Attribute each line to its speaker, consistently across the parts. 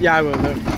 Speaker 1: Yeah, I will. Though.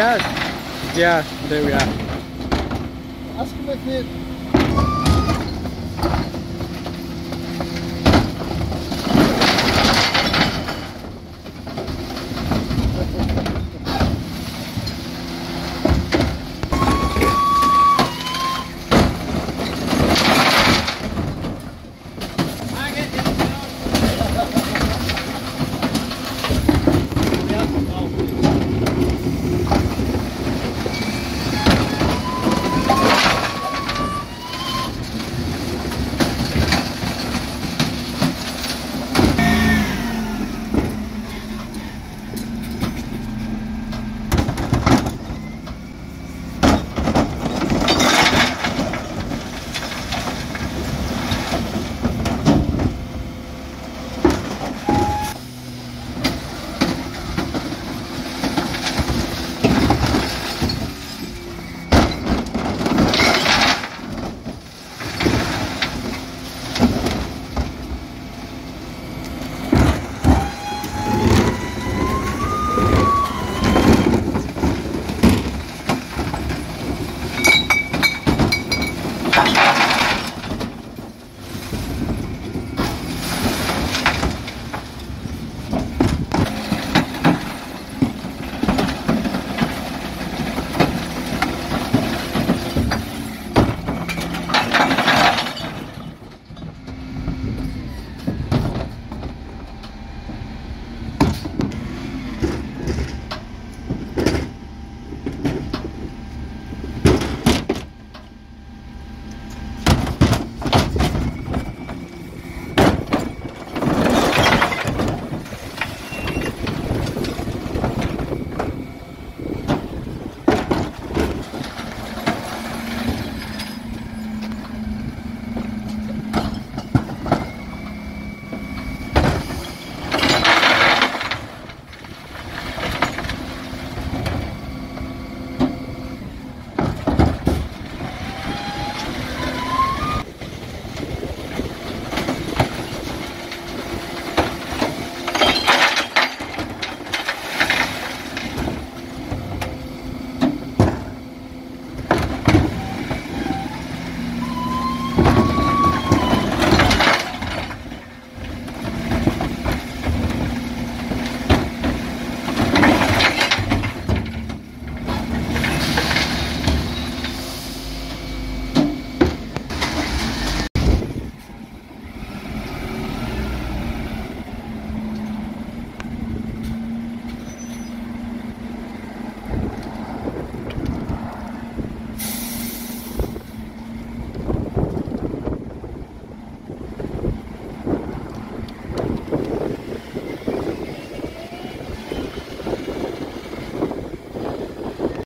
Speaker 1: Yeah, yeah, there we are.
Speaker 2: Ask him if